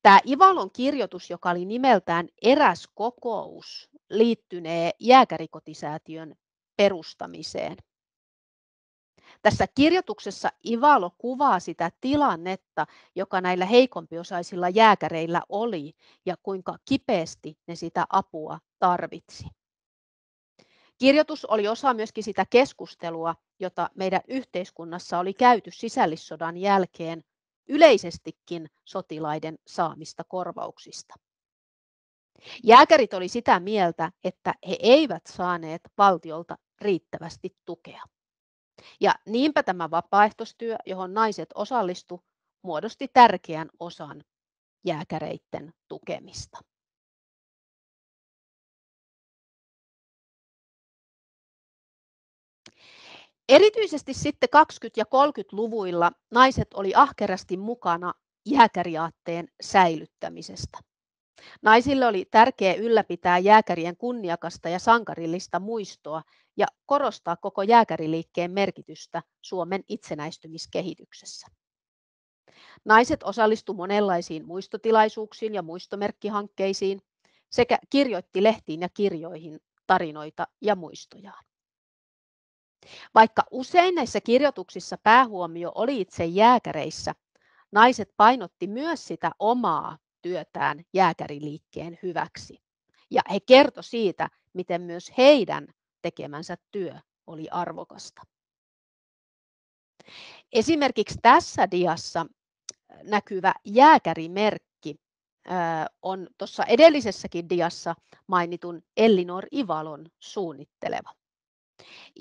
Tämä Ivalon kirjoitus, joka oli nimeltään Eräs kokous, liittynee jääkärikotisäätiön perustamiseen. Tässä kirjoituksessa Ivalo kuvaa sitä tilannetta, joka näillä heikompiosaisilla jääkäreillä oli ja kuinka kipeästi ne sitä apua tarvitsi. Kirjoitus oli osa myöskin sitä keskustelua, jota meidän yhteiskunnassa oli käyty sisällissodan jälkeen yleisestikin sotilaiden saamista korvauksista. Jääkärit oli sitä mieltä, että he eivät saaneet valtiolta riittävästi tukea. Ja niinpä tämä vapaaehtoistyö, johon naiset osallistu, muodosti tärkeän osan jääkäreiden tukemista. Erityisesti sitten 20- ja 30-luvuilla naiset oli ahkerasti mukana jääkäriaatteen säilyttämisestä. Naisille oli tärkeää ylläpitää jääkärien kunniakasta ja sankarillista muistoa ja korostaa koko jääkäriliikkeen merkitystä Suomen itsenäistymiskehityksessä. Naiset osallistuivat monenlaisiin muistotilaisuuksiin ja muistomerkkihankkeisiin sekä kirjoitti lehtiin ja kirjoihin tarinoita ja muistojaan. Vaikka usein näissä kirjoituksissa päähuomio oli itse jääkäreissä, naiset painotti myös sitä omaa työtään jääkäriliikkeen hyväksi. Ja he kertoi siitä, miten myös heidän tekemänsä työ oli arvokasta. Esimerkiksi tässä diassa näkyvä jääkärimerkki on tuossa edellisessäkin diassa mainitun Ellinor Ivalon suunnitteleva.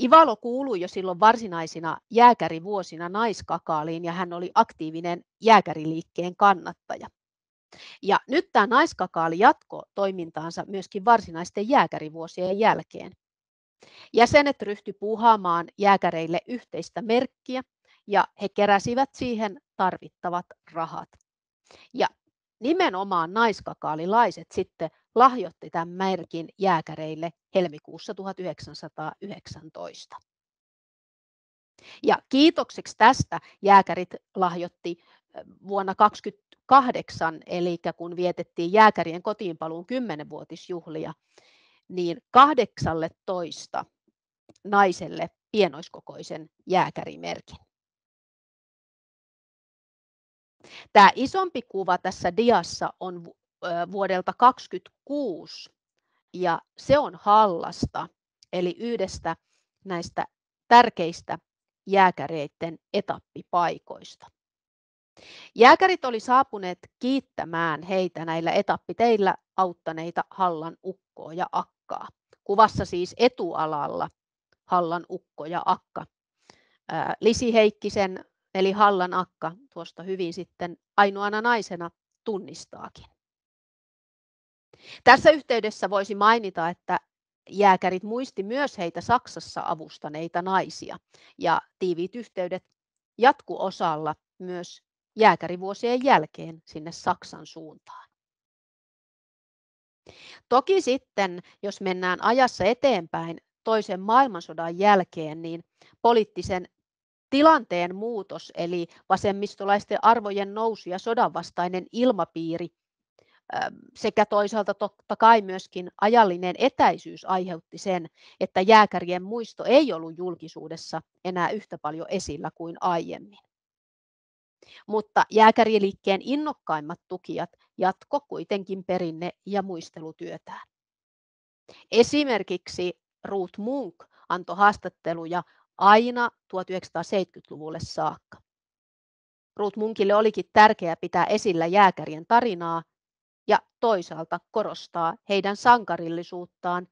Ivalo kuului jo silloin varsinaisina jääkärivuosina naiskakaaliin ja hän oli aktiivinen jääkäriliikkeen kannattaja. Ja nyt tämä naiskakaali jatko toimintaansa myöskin varsinaisten jääkärivuosien jälkeen. Jäsenet ryhtyi puuhaamaan jääkäreille yhteistä merkkiä ja he keräsivät siihen tarvittavat rahat. Ja nimenomaan naiskakaalilaiset sitten lahjoitti tämän merkin jääkäreille helmikuussa 1919. Ja kiitokseksi tästä jääkärit lahjoitti vuonna 1928, eli kun vietettiin jääkärien kotiinpaluun 10-vuotisjuhlia, niin 18 naiselle pienoiskokoisen jääkärimerkin. Tämä isompi kuva tässä diassa on vuodelta 2026 ja se on Hallasta, eli yhdestä näistä tärkeistä jääkäreiden etappipaikoista. Jääkärit oli saapuneet kiittämään heitä näillä etappiteillä auttaneita Hallan ukkoa ja akkaa. Kuvassa siis etualalla Hallan ukko ja akka. Lisi Heikkisen eli Hallan akka tuosta hyvin sitten ainoana naisena tunnistaakin. Tässä yhteydessä voisi mainita, että jääkärit muisti myös heitä Saksassa avustaneita naisia ja tiiviit yhteydet jatkuosalla myös jääkärivuosien jälkeen sinne Saksan suuntaan. Toki sitten, jos mennään ajassa eteenpäin toisen maailmansodan jälkeen, niin poliittisen tilanteen muutos, eli vasemmistolaisten arvojen nousu ja sodanvastainen ilmapiiri sekä toisaalta totta kai myöskin ajallinen etäisyys aiheutti sen, että jääkärien muisto ei ollut julkisuudessa enää yhtä paljon esillä kuin aiemmin. Mutta jääkäriliikkeen innokkaimmat tukijat jatko kuitenkin perinne- ja muistelutyötään. Esimerkiksi Ruth Munk antoi haastatteluja aina 1970-luvulle saakka. Ruth Munkille olikin tärkeää pitää esillä jääkärien tarinaa ja toisaalta korostaa heidän sankarillisuuttaan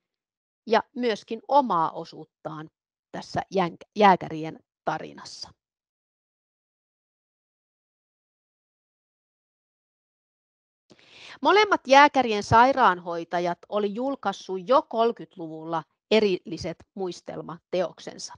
ja myöskin omaa osuuttaan tässä jääkärien tarinassa. Molemmat jääkärien sairaanhoitajat oli julkaissut jo 30-luvulla erilliset muistelmateoksensa.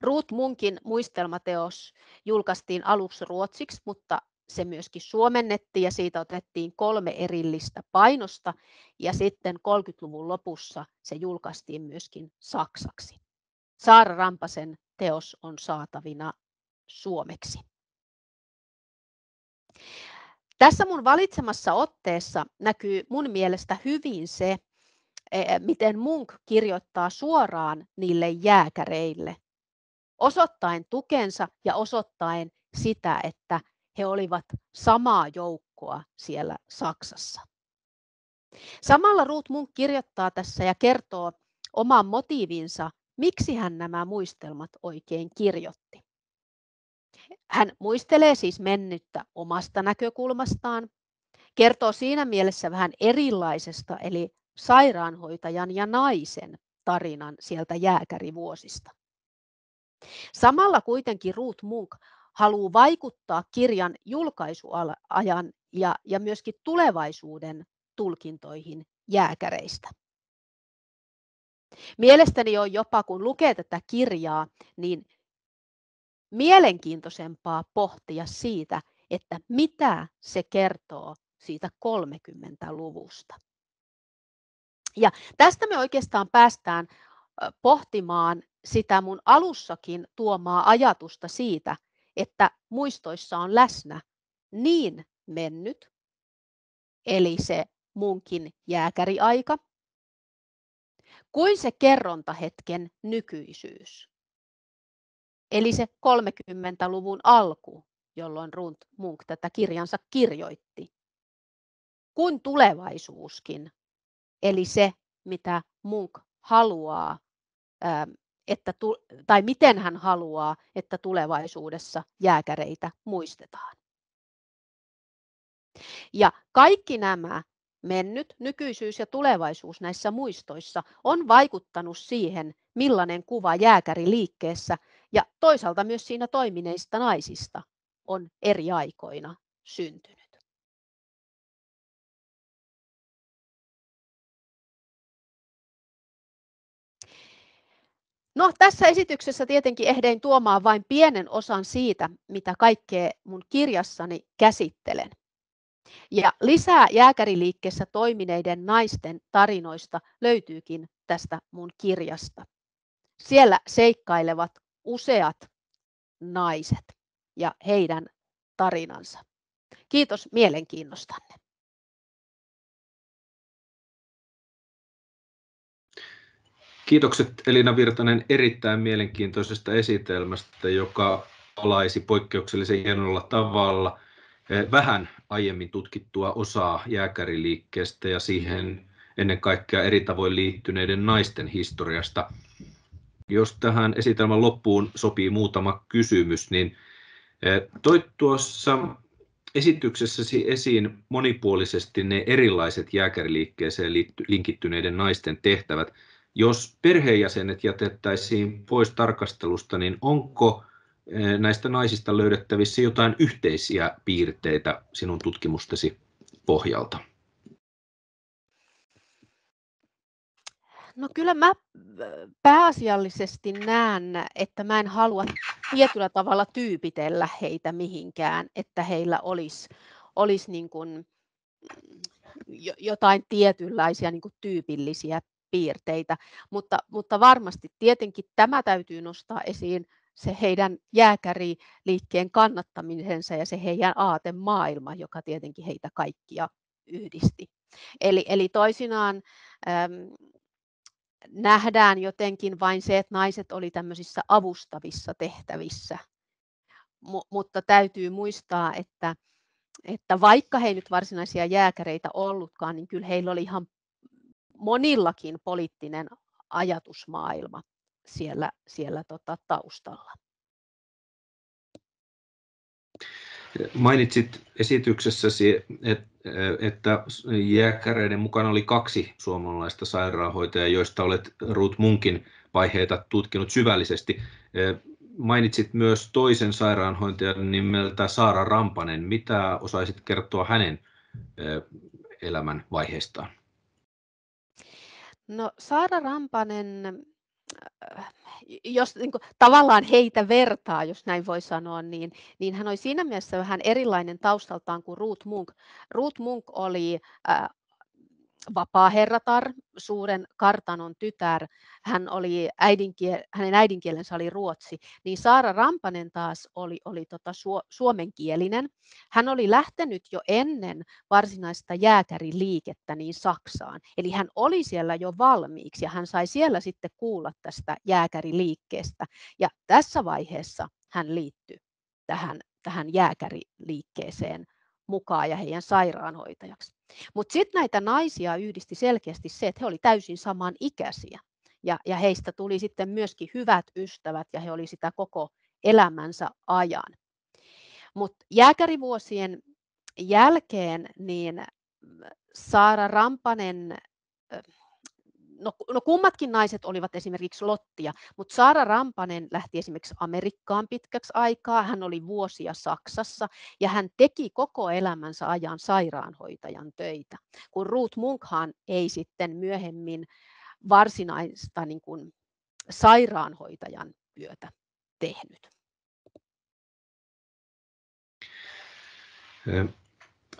Ruth Munkin muistelmateos julkaistiin aluksi ruotsiksi, mutta se myöskin suomennettiin ja siitä otettiin kolme erillistä painosta ja sitten 30-luvun lopussa se julkaistiin myöskin saksaksi. Saara Rampasen teos on saatavina suomeksi. Tässä mun valitsemassa otteessa näkyy mun mielestä hyvin se, e, miten Munk kirjoittaa suoraan niille jääkäreille, osoittain tukensa ja osoittain sitä, että he olivat samaa joukkoa siellä Saksassa. Samalla Ruth Munk kirjoittaa tässä ja kertoo oman motiivinsa, miksi hän nämä muistelmat oikein kirjoitti. Hän muistelee siis mennyttä omasta näkökulmastaan, kertoo siinä mielessä vähän erilaisesta, eli sairaanhoitajan ja naisen tarinan sieltä jääkärivuosista. Samalla kuitenkin Ruth Munk haluaa vaikuttaa kirjan julkaisuajan ja, ja myöskin tulevaisuuden tulkintoihin jääkäreistä. Mielestäni on jopa, kun lukee tätä kirjaa, niin mielenkiintoisempaa pohtia siitä, että mitä se kertoo siitä 30-luvusta. Ja tästä me oikeastaan päästään pohtimaan sitä mun alussakin tuomaa ajatusta siitä, että muistoissa on läsnä niin mennyt, eli se munkin jääkäriaika, kuin se kerrontahetken nykyisyys. Eli se 30-luvun alku, jolloin Runt Munk tätä kirjansa kirjoitti. Kuin tulevaisuuskin, eli se, mitä Munk haluaa, että, tai miten hän haluaa, että tulevaisuudessa jääkäreitä muistetaan. Ja kaikki nämä mennyt, nykyisyys ja tulevaisuus näissä muistoissa on vaikuttanut siihen, millainen kuva jääkäri liikkeessä ja toisaalta myös siinä toimineista naisista on eri aikoina syntynyt. No, tässä esityksessä tietenkin ehdein tuomaan vain pienen osan siitä, mitä kaikkea mun kirjassani käsittelen. Ja lisää jääkäriliikkeessä toimineiden naisten tarinoista löytyykin tästä mun kirjasta. Siellä seikkailevat useat naiset ja heidän tarinansa. Kiitos mielenkiinnostanne. Kiitokset Elina Virtanen erittäin mielenkiintoisesta esitelmästä, joka alaisi poikkeuksellisen hienolla tavalla – vähän aiemmin tutkittua osaa jääkäriliikkeestä ja siihen ennen kaikkea eri tavoin liittyneiden naisten historiasta. Jos tähän esitelmän loppuun sopii muutama kysymys, niin toit tuossa esityksessäsi esiin monipuolisesti ne erilaiset jääkäriliikkeeseen linkittyneiden naisten tehtävät. Jos perheenjäsenet jätettäisiin pois tarkastelusta, niin onko Eh, näistä naisista löydettävissä jotain yhteisiä piirteitä sinun tutkimustesi pohjalta? No kyllä mä pääasiallisesti näen, että mä en halua tietyllä tavalla tyypitellä heitä mihinkään, että heillä olisi, olisi niin kuin mm, jotain tietynlaisia niin kuin tyypillisiä piirteitä, mutta, mutta varmasti tietenkin tämä täytyy nostaa esiin se heidän jääkäriliikkeen kannattamisensa ja se heidän aatemaailma, joka tietenkin heitä kaikkia yhdisti. Eli, eli toisinaan nähdään jotenkin vain se, että naiset oli tämmöisissä avustavissa tehtävissä. M- mutta täytyy muistaa, että, että vaikka he nyt varsinaisia jääkäreitä ollutkaan, niin kyllä heillä oli ihan monillakin poliittinen ajatusmaailma siellä, siellä tota taustalla. Mainitsit esityksessäsi, että jääkäreiden mukana oli kaksi suomalaista sairaanhoitajaa, joista olet Ruth Munkin vaiheita tutkinut syvällisesti. Mainitsit myös toisen sairaanhoitajan nimeltä Saara Rampanen. Mitä osaisit kertoa hänen elämän vaiheistaan? No Saara Rampanen jos niin kuin, tavallaan heitä vertaa, jos näin voi sanoa, niin, niin hän oli siinä mielessä vähän erilainen taustaltaan kuin Ruth Munk. Ruth Munk oli äh, vapaaherratar, suuren kartanon tytär, hän oli äidinkiel, hänen äidinkielensä oli ruotsi, niin Saara Rampanen taas oli, oli tota su, suomenkielinen. Hän oli lähtenyt jo ennen varsinaista jääkäriliikettä niin Saksaan, eli hän oli siellä jo valmiiksi ja hän sai siellä sitten kuulla tästä jääkäriliikkeestä. Ja tässä vaiheessa hän liittyi tähän, tähän jääkäriliikkeeseen mukaan ja heidän sairaanhoitajaksi. Mutta sitten näitä naisia yhdisti selkeästi se, että he olivat täysin saman ikäisiä. Ja, ja heistä tuli sitten myöskin hyvät ystävät ja he oli sitä koko elämänsä ajan. Mutta jääkärivuosien jälkeen niin Saara Rampanen no, no kummatkin naiset olivat esimerkiksi Lottia, mutta Saara Rampanen lähti esimerkiksi Amerikkaan pitkäksi aikaa. Hän oli vuosia Saksassa ja hän teki koko elämänsä ajan sairaanhoitajan töitä, kun Ruth Munkhan ei sitten myöhemmin varsinaista niin kuin, sairaanhoitajan työtä tehnyt.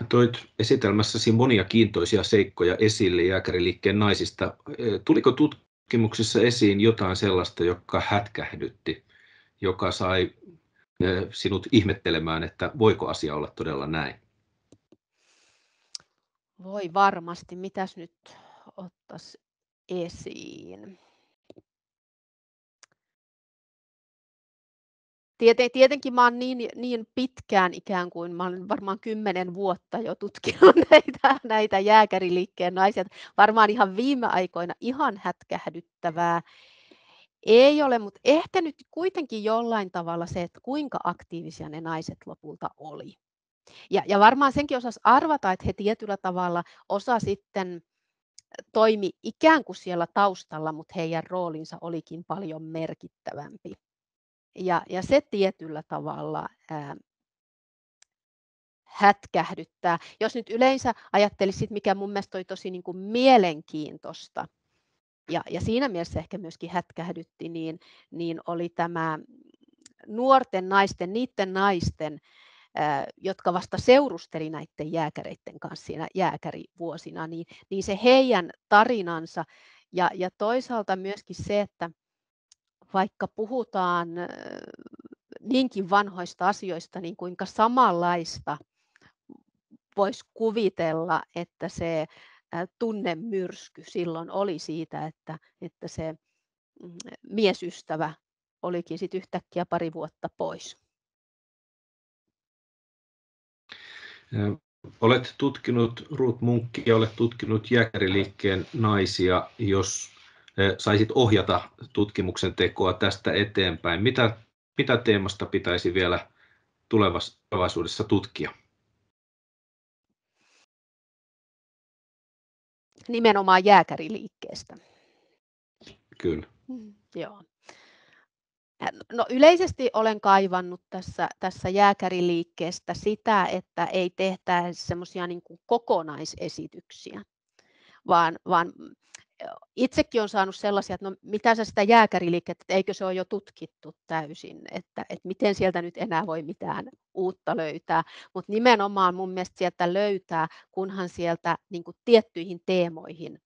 Toit esitelmässäsi monia kiintoisia seikkoja esille jääkäriliikkeen naisista. Tuliko tutkimuksissa esiin jotain sellaista, joka hätkähdytti, joka sai sinut ihmettelemään, että voiko asia olla todella näin? Voi varmasti. Mitäs nyt ottaisi esiin? Tieten, tietenkin mä olen niin, niin pitkään ikään kuin, mä olen varmaan kymmenen vuotta jo tutkinut näitä, näitä jääkäriliikkeen naisia. Varmaan ihan viime aikoina ihan hätkähdyttävää ei ole, mutta ehkä nyt kuitenkin jollain tavalla se, että kuinka aktiivisia ne naiset lopulta oli. Ja, ja varmaan senkin osasi arvata, että he tietyllä tavalla osa sitten toimi ikään kuin siellä taustalla, mutta heidän roolinsa olikin paljon merkittävämpi. Ja, ja se tietyllä tavalla ää, hätkähdyttää. Jos nyt yleensä ajattelisit, mikä mun mielestä oli tosi niin kuin mielenkiintoista, ja, ja siinä mielessä ehkä myöskin hätkähdytti, niin, niin oli tämä nuorten naisten, niiden naisten, jotka vasta seurusteli näiden jääkäreiden kanssa siinä jääkärivuosina, niin, niin se heidän tarinansa ja, ja toisaalta myöskin se, että vaikka puhutaan niinkin vanhoista asioista, niin kuinka samanlaista voisi kuvitella, että se tunnemyrsky silloin oli siitä, että, että se mm, miesystävä olikin sitten yhtäkkiä pari vuotta pois. Olet tutkinut Ruth Munkkia, olet tutkinut jääkäriliikkeen naisia. Jos saisit ohjata tutkimuksen tekoa tästä eteenpäin, mitä, mitä teemasta pitäisi vielä tulevaisuudessa tutkia? Nimenomaan jääkäriliikkeestä. Kyllä. Mm, joo. No yleisesti olen kaivannut tässä, tässä jääkäriliikkeestä sitä, että ei tehtäisi semmoisia niin kokonaisesityksiä, vaan, vaan itsekin on saanut sellaisia, että no mitä sä sitä jääkäriliikettä, että eikö se ole jo tutkittu täysin, että, että miten sieltä nyt enää voi mitään uutta löytää. Mutta nimenomaan mun mielestä sieltä löytää, kunhan sieltä niin kuin tiettyihin teemoihin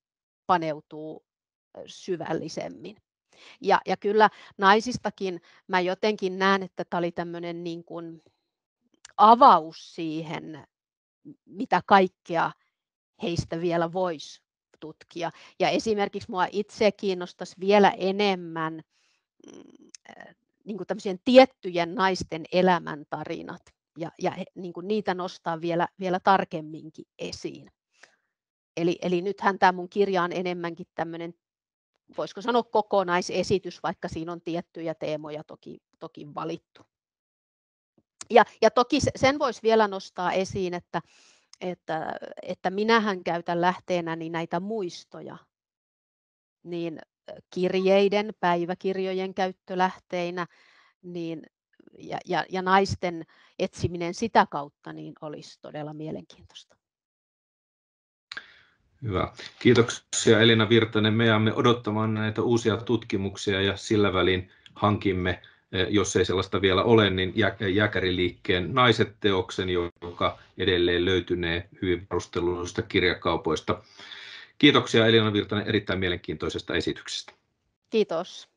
paneutuu syvällisemmin. Ja, ja kyllä naisistakin mä jotenkin näen, että tämä oli tämmöinen niin kuin avaus siihen, mitä kaikkea heistä vielä voisi tutkia. Ja esimerkiksi mua itse kiinnostaisi vielä enemmän mm, niin kuin tiettyjen naisten elämäntarinat ja, ja niin kuin niitä nostaa vielä, vielä tarkemminkin esiin. Eli, eli nythän tämä mun kirja on enemmänkin tämmöinen, voisiko sanoa kokonaisesitys, vaikka siinä on tiettyjä teemoja toki, toki valittu. Ja, ja toki sen voisi vielä nostaa esiin, että, että, että minähän käytän lähteenäni näitä muistoja, niin kirjeiden, päiväkirjojen käyttölähteinä, niin, ja, ja, ja naisten etsiminen sitä kautta niin olisi todella mielenkiintoista. Hyvä. Kiitoksia Elina Virtanen. Me jäämme odottamaan näitä uusia tutkimuksia ja sillä välin hankimme jos ei sellaista vielä ole, niin Jääkäriliikkeen Naiset-teoksen, joka edelleen löytynee hyvin varustelluista kirjakaupoista. Kiitoksia Elina Virtanen erittäin mielenkiintoisesta esityksestä. Kiitos.